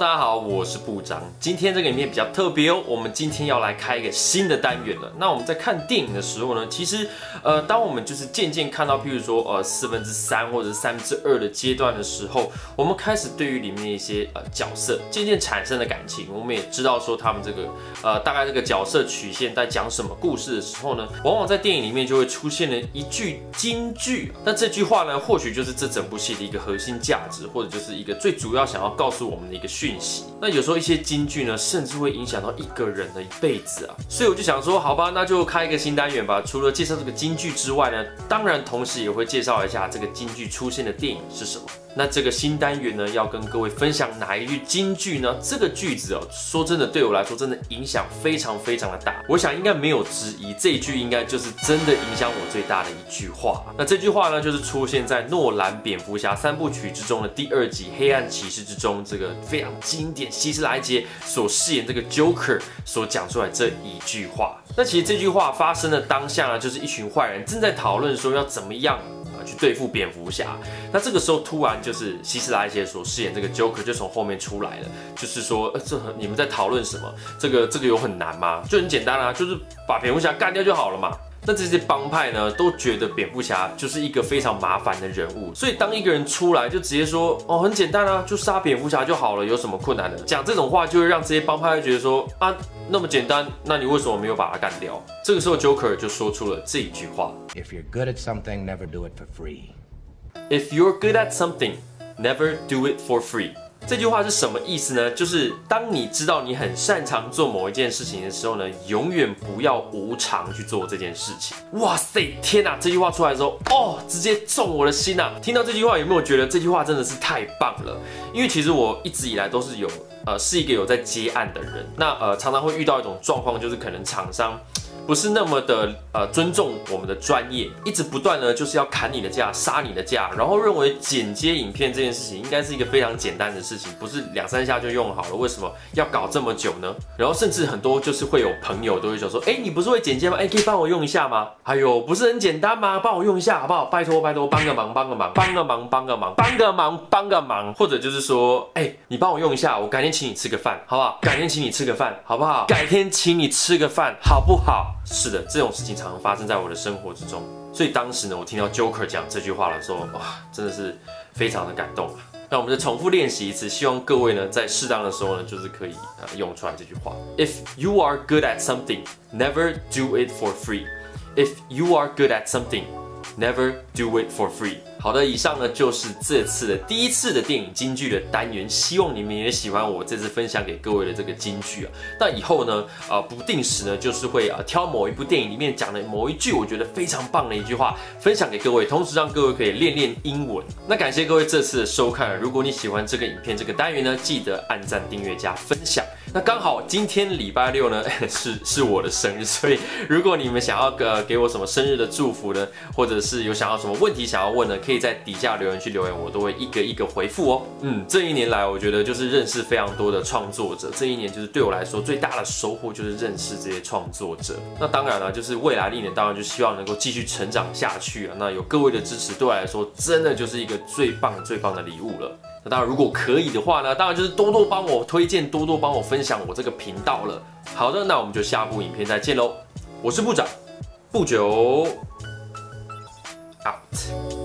大家好，我是部长。今天这个影片比较特别哦，我们今天要来开一个新的单元了。那我们在看电影的时候呢，其实呃，当我们就是渐渐看到，譬如说呃四分之三或者三分之二的阶段的时候，我们开始对于里面一些呃角色渐渐产生了感情。我们也知道说他们这个呃大概这个角色曲线在讲什么故事的时候呢，往往在电影里面就会出现了一句金句。那这句话呢，或许就是这整部戏的一个核心价值，或者就是一个最主要想要告诉我们的一个讯息。那有时候一些京剧呢，甚至会影响到一个人的一辈子啊。所以我就想说，好吧，那就开一个新单元吧。除了介绍这个京剧之外呢，当然同时也会介绍一下这个京剧出现的电影是什么。那这个新单元呢，要跟各位分享哪一句金句呢？这个句子哦，说真的，对我来说真的影响非常非常的大。我想应该没有之一，这一句应该就是真的影响我最大的一句话。那这句话呢，就是出现在诺兰蝙蝠侠三部曲之中的第二集《黑暗骑士》之中，这个非常经典，希斯莱杰所饰演这个 Joker 所讲出来这一句话。那其实这句话发生的当下呢，就是一群坏人正在讨论说要怎么样。去对付蝙蝠侠，那这个时候突然就是希斯莱杰所饰演这个 Joker 就从后面出来了，就是说，呃，这你们在讨论什么？这个这个有很难吗？就很简单啊，就是把蝙蝠侠干掉就好了嘛。那这些帮派呢，都觉得蝙蝠侠就是一个非常麻烦的人物，所以当一个人出来就直接说，哦，很简单啊，就杀蝙蝠侠就好了，有什么困难的？讲这种话就会让这些帮派觉得说，啊，那么简单，那你为什么没有把他干掉？这个时候 Joker 就说出了这一句话：If you're good at something, never do it for free. If you're good at something, never do it for free. 这句话是什么意思呢？就是当你知道你很擅长做某一件事情的时候呢，永远不要无偿去做这件事情。哇塞，天哪！这句话出来之后，哦，直接中我的心呐！听到这句话，有没有觉得这句话真的是太棒了？因为其实我一直以来都是有，呃，是一个有在接案的人。那呃，常常会遇到一种状况，就是可能厂商。不是那么的呃尊重我们的专业，一直不断呢就是要砍你的价、杀你的价，然后认为剪接影片这件事情应该是一个非常简单的事情，不是两三下就用好了，为什么要搞这么久呢？然后甚至很多就是会有朋友都会说说，哎，你不是会剪接吗？哎，可以帮我用一下吗？还有不是很简单吗？帮我用一下好不好？拜托拜托，帮个忙帮个忙，帮个忙帮个忙，帮个忙帮个忙，或者就是说，哎，你帮我用一下，我改天请你吃个饭，好不好？改天请你吃个饭，好不好？改天请你吃个饭，好不好？是的，这种事情常常发生在我的生活之中，所以当时呢，我听到 Joker 讲这句话的时候，哇，真的是非常的感动啊。那我们再重复练习一次，希望各位呢，在适当的时候呢，就是可以呃用出来这句话。If you are good at something, never do it for free. If you are good at something, never do it for free. 好的，以上呢就是这次的第一次的电影金句的单元，希望你们也喜欢我这次分享给各位的这个金句啊。那以后呢，呃，不定时呢，就是会啊挑某一部电影里面讲的某一句我觉得非常棒的一句话，分享给各位，同时让各位可以练练英文。那感谢各位这次的收看，如果你喜欢这个影片这个单元呢，记得按赞、订阅、加分享。那刚好今天礼拜六呢，是是我的生日，所以如果你们想要呃给我什么生日的祝福呢，或者是有想要什么问题想要问的，可以在底下留言区留言，我都会一个一个回复哦。嗯，这一年来我觉得就是认识非常多的创作者，这一年就是对我来说最大的收获就是认识这些创作者。那当然了，就是未来的一年当然就希望能够继续成长下去啊。那有各位的支持，对我来说真的就是一个最棒最棒的礼物了。那当然，如果可以的话呢，当然就是多多帮我推荐，多多帮我分享我这个频道了。好的，那我们就下部影片再见喽。我是部长，不久 out.